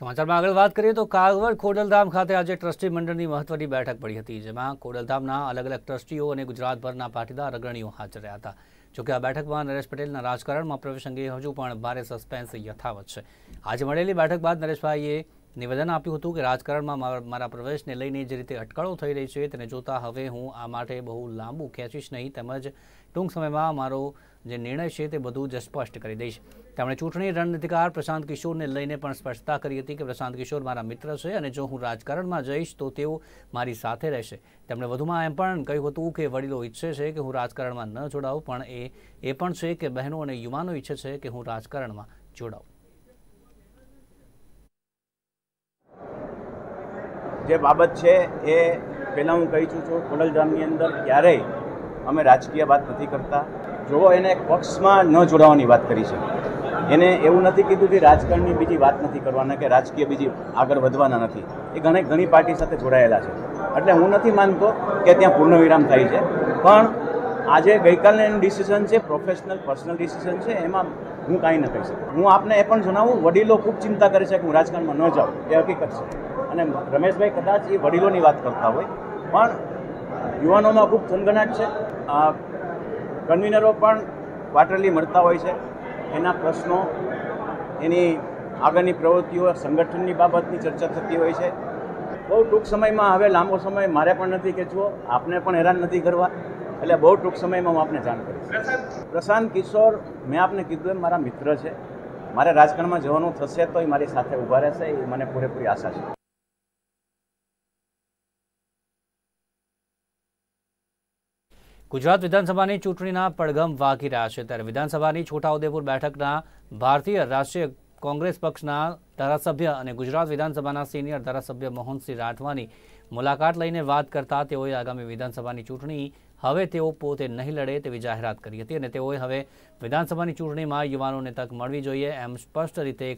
સમાચારમાં આગળ વાત કરીએ તો કાગવડ ખોડલધામ ખાતે આજે ટ્રસ્ટી મંડળની મહત્વની બેઠક પડી હતી, જેમાં ખોડલધામના અલગ અલગ ટ્રસ્ટીઓ અને ગુજરાતભરના પાટીદાર અગ્રણીઓ હાજર રહ્યા હતા. જોકે આ બેઠકમાં નરેશ પટેલના રાજકારણમાં પ્રવેશ અંગે હજુ પણ ભારે સસ્પેન્સ યથાવત છે. આજે મળેલી બેઠક બાદ નરેશભાઈએ નિવેદન આપ્યું હતું કે રાજકારણમાં મારા પ્રવેશને લઈને જે રીતે અટકળો થઈ રહી છે તેને જોતા હવે હું આ માટે બહુ લાંબુ ખેંચીશ નહીં, તેમજ ટૂંક સમયમાં મારો જે નિર્ણય છે તે બધું જ સ્પષ્ટ કરી દઈશ. તેમણે ચૂંટણી રણનીતિકાર પ્રશાંત કિશોરને લઈને પણ સ્પષ્ટતા કરી હતી કે પ્રશાંત કિશોર મારા મિત્ર છે અને જો હું રાજકારણમાં જઈશ તો તેઓ મારી સાથે રહેશે. તેમણે વધુમાં એમ પણ કહ્યું હતું કે વડીલો ઈચ્છે છે કે હું રાજકારણમાં ન જોડાઉં, પણ એ એ પણ છે કે બહેનો અને યુવાનો ઈચ્છે છે કે હું રાજકારણમાં જોડાઉં. જે બાબત છે એ પહેલાં હું કહી છું છું, ખોડલધામની અંદર ક્યારેય અમે રાજકીય વાત નથી કરતા. જો એને પક્ષમાં ન જોડાવાની વાત કરી છે. એને એવું નથી કીધું કે રાજકારણની બીજી વાત નથી કરવાના, કે રાજકીય બીજી આગળ વધવાના નથી. એ ઘણી ઘણી પાર્ટી સાથે જોડાયેલા છે. એટલે હું નથી માનતો કે ત્યાં પૂર્ણવિરામ થાય છે. પણ આજે ગઈકાલનું એનું ડિસિઝન છે પ્રોફેશનલ પર્સનલ ડિસિઝન છે, એમાં હું કાંઈ ન કહી શકું. હું આપને એ પણ જણાવું, વડીલો ખૂબ ચિંતા કરે છે કે હું રાજકારણમાં ન જાઉં. એ હકીકત છે. અને રમેશભાઈ કદાચ એ વડીલોની વાત કરતા હોય, પણ યુવાનોમાં ખૂબ થનગનાટ છે. કન્વીનરો પણ ક્વાર્ટરલી મળતા હોય છે. એના પ્રશ્નો, એની આગળની પ્રવૃત્તિઓ, સંગઠનની બાબતની ચર્ચા થતી હોય છે. બહુ ટૂંક સમયમાં, હવે લાંબો સમય મારે પણ નથી ખેંચવો આપને પણ હેરાન નથી કરવા. એટલે બહુ ટૂંક સમયમાં હું આપને જાણ કરીશ. પ્રશાંત કિશોર, મેં આપને કીધું એમ, મારા મિત્ર છે. મારે રાજકારણમાં જવાનું થશે તો એ મારી સાથે ઊભા રહેશે, એ મને પૂરેપૂરી આશા છે. ગુજરાત વિધાનસભાની ચૂંટણીના પડઘમ વાગી રહ્યા છે ત્યારે વિધાનસભાની છોટાઉદેપુર બેઠકના ભારતીય રાષ્ટ્રીય કોંગ્રેસ પક્ષના ધારાસભ્ય અને ગુજરાત વિધાનસભાના સિનિયર ધારાસભ્ય મોહનસિંહ રાઠવાની મુલાકાત લઈને વાત કરતા તેઓએ આગામી વિધાનસભાની ચૂંટણી હવે તેઓ પોતે નહીં લડે તેવી જાહેરાત કરી હતી અને તેઓએ હવે વિધાનસભાની ચૂંટણીમાં યુવાનોને તક મળવી જોઈએ એમ સ્પષ્ટ રીતે